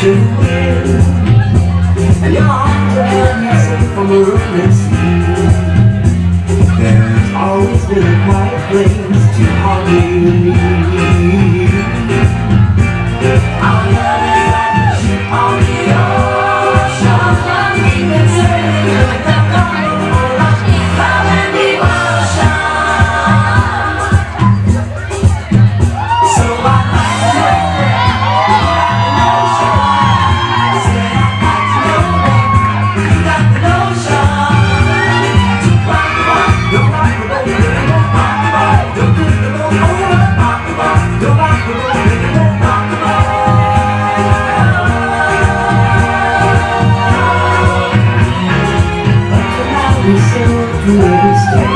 should there from There's always been a quiet place to harbor me We so good